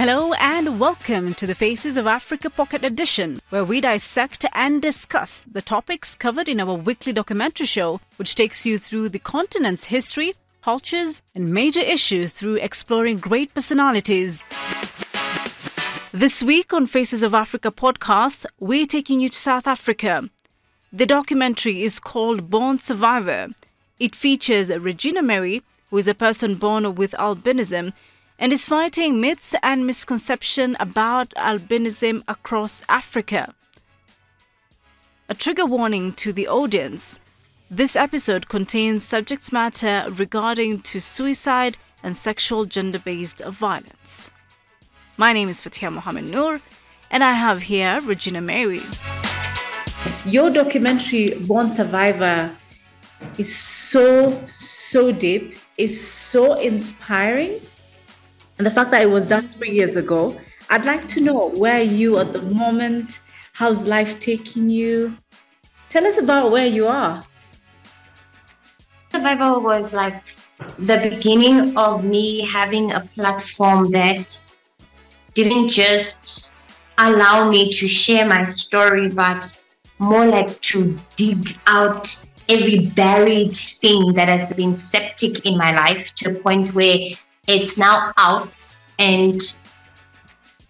Hello and welcome to the Faces of Africa Pocket Edition, where we dissect and discuss the topics covered in our weekly documentary show, which takes you through the continent's history, cultures, and major issues through exploring great personalities. This week on Faces of Africa podcast, we're taking you to South Africa. The documentary is called Born Survivor. It features Regina Mary, who is a person born with albinism and is fighting myths and misconception about albinism across Africa. A trigger warning to the audience. This episode contains subject matter regarding to suicide and sexual gender-based violence. My name is Fathiya Mohammed Nur, and I have here Regina Mary. Your documentary, Born Survivor, is so, so deep, is so inspiring and the fact that it was done three years ago, I'd like to know where are you at the moment? How's life taking you? Tell us about where you are. Survival was like the beginning of me having a platform that didn't just allow me to share my story, but more like to dig out every buried thing that has been septic in my life to a point where it's now out and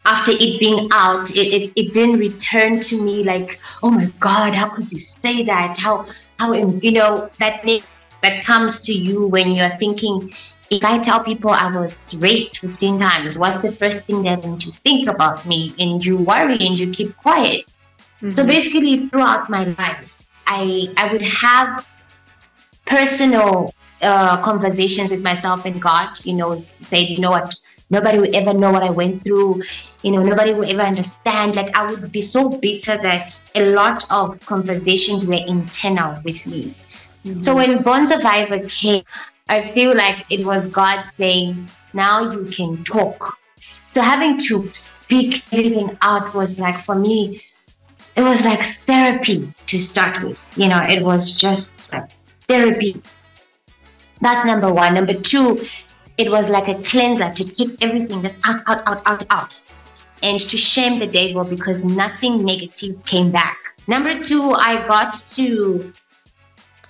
after it being out it, it, it didn't return to me like oh my god how could you say that how how you know that makes that comes to you when you're thinking if I tell people I was raped 15 times, what's the first thing they're going to think about me? And you worry and you keep quiet. Mm-hmm. So basically, throughout my life, I I would have personal uh, conversations with myself and God, you know, said, you know what, nobody will ever know what I went through, you know, nobody will ever understand. Like I would be so bitter that a lot of conversations were internal with me. Mm-hmm. So when Born Survivor came, I feel like it was God saying, now you can talk. So having to speak everything out was like for me, it was like therapy to start with. You know, it was just like therapy that's number one. Number two, it was like a cleanser to keep everything just out, out, out, out, out. And to shame the devil because nothing negative came back. Number two, I got to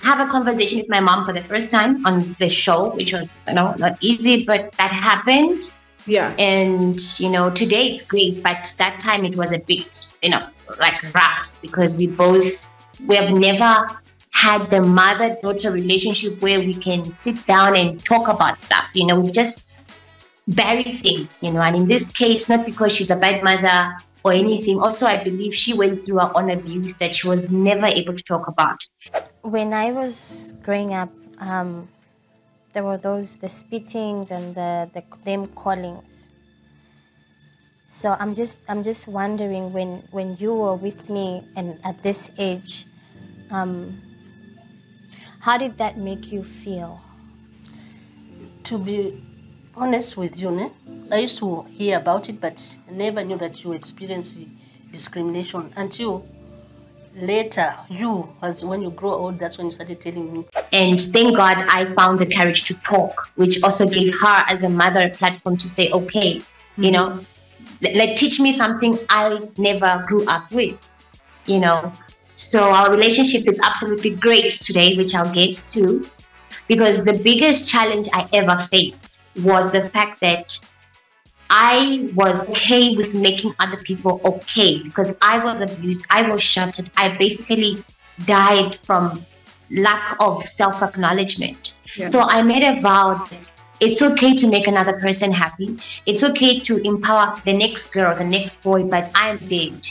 have a conversation with my mom for the first time on the show, which was, you know, not easy, but that happened. Yeah. And, you know, today it's great, but that time it was a bit, you know, like rough because we both, we have never had the mother daughter relationship where we can sit down and talk about stuff, you know, we just bury things, you know. And in this case, not because she's a bad mother or anything. Also, I believe she went through her own abuse that she was never able to talk about. When I was growing up, um, there were those the spittings and the, the them callings. So I'm just I'm just wondering when when you were with me and at this age, um, how did that make you feel? To be honest with you, ne? I used to hear about it, but never knew that you experienced discrimination until later you as when you grow old that's when you started telling me and thank god i found the courage to talk which also gave her as a mother a platform to say okay mm-hmm. you know like teach me something i never grew up with you know so our relationship is absolutely great today, which I'll get to, because the biggest challenge I ever faced was the fact that I was okay with making other people okay because I was abused, I was shattered, I basically died from lack of self acknowledgement. Yeah. So I made a vow that it's okay to make another person happy. It's okay to empower the next girl, the next boy, but I'm dead.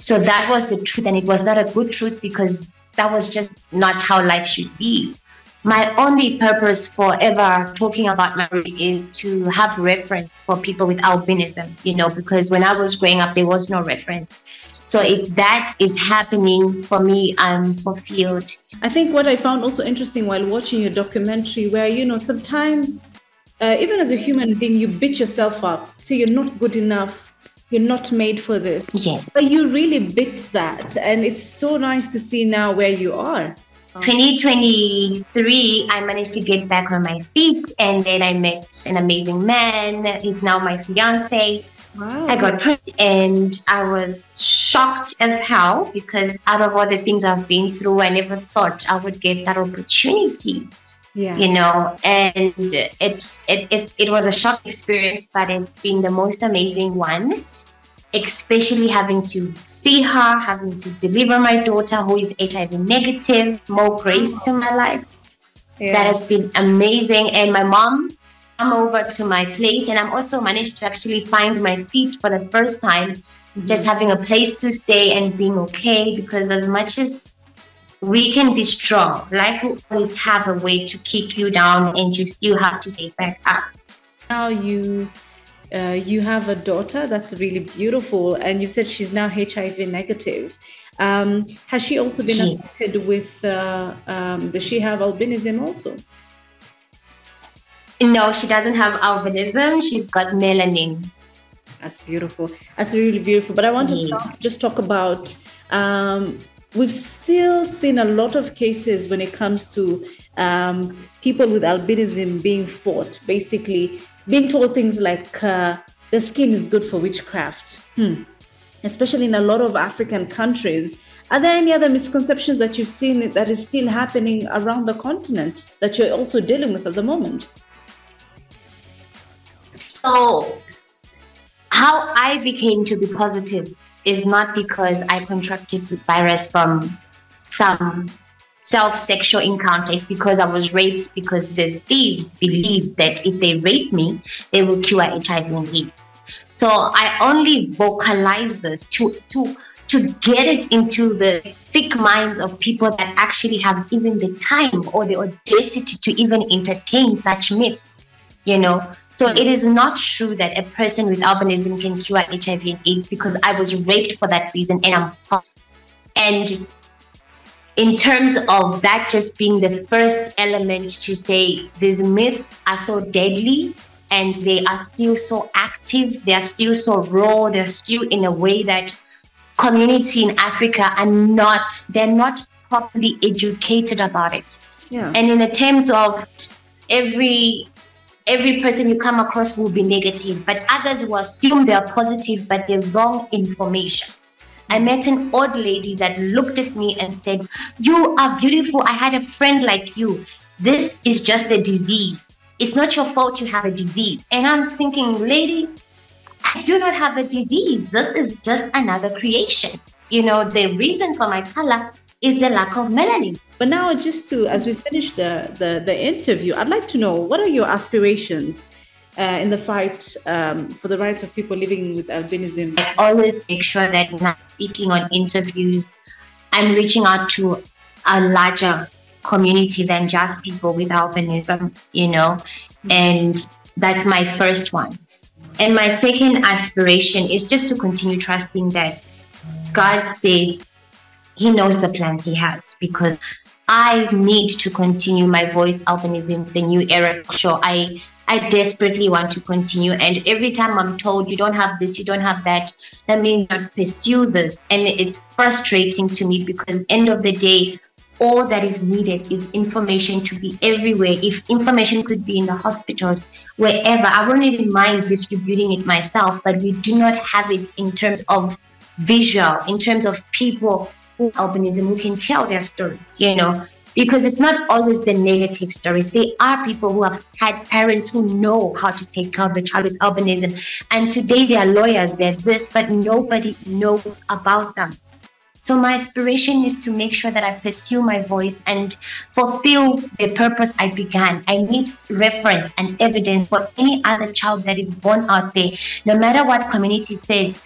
So that was the truth, and it was not a good truth because that was just not how life should be. My only purpose for ever talking about marriage is to have reference for people with albinism, you know, because when I was growing up, there was no reference. So if that is happening for me, I'm fulfilled. I think what I found also interesting while watching your documentary, where, you know, sometimes uh, even as a human being, you beat yourself up. So you're not good enough you're not made for this. Yes. But you really bit that. And it's so nice to see now where you are. 2023, I managed to get back on my feet. And then I met an amazing man. He's now my fiance. Wow. I got pregnant and I was shocked as hell because out of all the things I've been through, I never thought I would get that opportunity. Yeah. You know, and it's it, it, it was a shock experience, but it's been the most amazing one especially having to see her, having to deliver my daughter who is HIV negative, more grace to my life. Yeah. That has been amazing. And my mom come over to my place, and I'm also managed to actually find my feet for the first time, mm-hmm. just having a place to stay and being okay. Because as much as we can be strong, life will always have a way to kick you down, and you still have to get back up. Now you uh, you have a daughter that's really beautiful, and you said she's now HIV negative. Um, has she also been affected with? Uh, um, does she have albinism also? No, she doesn't have albinism. She's got melanin. That's beautiful. That's really beautiful. But I want to start, just talk about. Um, we've still seen a lot of cases when it comes to um, people with albinism being fought. Basically, being told things like uh, the skin is good for witchcraft, hmm. especially in a lot of African countries. Are there any other misconceptions that you've seen that is still happening around the continent that you're also dealing with at the moment? So, how I became to be positive is not because I contracted this virus from some self-sexual encounters because I was raped because the thieves believe that if they rape me, they will cure HIV and AIDS. So I only vocalize this to to to get it into the thick minds of people that actually have even the time or the audacity to even entertain such myths. You know, so it mm-hmm. is not true that a person with albinism can cure HIV and AIDS because I was raped for that reason and I'm and in terms of that just being the first element to say these myths are so deadly and they are still so active, they are still so raw, they're still in a way that community in Africa are not, they're not properly educated about it. Yeah. And in the terms of every every person you come across will be negative, but others will assume they are positive, but they're wrong information. I met an old lady that looked at me and said, You are beautiful. I had a friend like you. This is just a disease. It's not your fault you have a disease. And I'm thinking, lady, I do not have a disease. This is just another creation. You know, the reason for my color is the lack of melanin. But now, just to, as we finish the, the, the interview, I'd like to know what are your aspirations uh, in the fight um, for the rights of people living with albinism? I always make sure that when I'm speaking on interviews, I'm reaching out to a larger community than just people with albinism, you know, and that's my first one. And my second aspiration is just to continue trusting that God says He knows the plans He has because I need to continue my voice albinism, the new era show. I I desperately want to continue. And every time I'm told you don't have this, you don't have that, that means not pursue this. And it's frustrating to me because end of the day, all that is needed is information to be everywhere. If information could be in the hospitals, wherever, I wouldn't even mind distributing it myself, but we do not have it in terms of visual, in terms of people albinism who can tell their stories, you know because it's not always the negative stories. There are people who have had parents who know how to take care of a child with albinism, and today they are lawyers, they're this, but nobody knows about them. So my aspiration is to make sure that I pursue my voice and fulfill the purpose I began. I need reference and evidence for any other child that is born out there, no matter what community says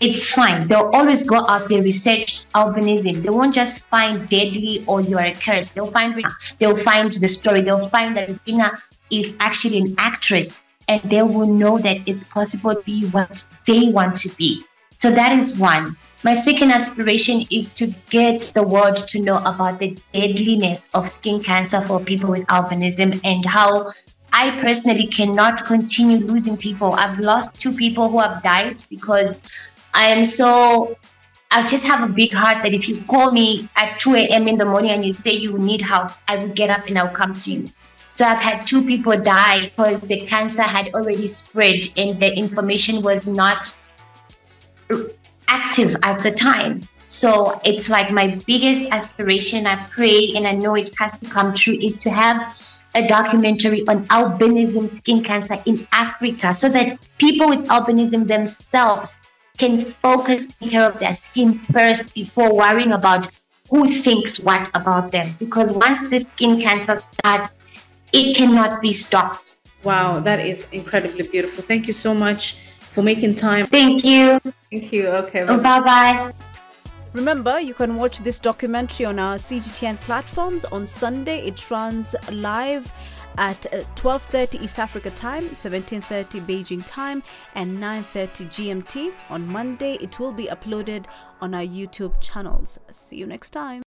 it's fine. They'll always go out there research albinism. They won't just find deadly or you're a curse. They'll find they'll find the story. They'll find that Regina is actually an actress, and they will know that it's possible to be what they want to be. So that is one. My second aspiration is to get the world to know about the deadliness of skin cancer for people with albinism and how I personally cannot continue losing people. I've lost two people who have died because I am so I just have a big heart that if you call me at 2 a.m. in the morning and you say you need help, I will get up and I'll come to you. So I've had two people die because the cancer had already spread and the information was not active at the time. So it's like my biggest aspiration. I pray and I know it has to come true is to have a documentary on albinism skin cancer in Africa so that people with albinism themselves can focus on care of their skin first before worrying about who thinks what about them. Because once the skin cancer starts, it cannot be stopped. Wow, that is incredibly beautiful. Thank you so much for making time. Thank you. Thank you. Okay. Bye bye. Remember, you can watch this documentary on our CGTN platforms. On Sunday, it runs live at uh, 12:30 East Africa time, 17:30 Beijing time, and 9:30 GMT. On Monday, it will be uploaded on our YouTube channels. See you next time.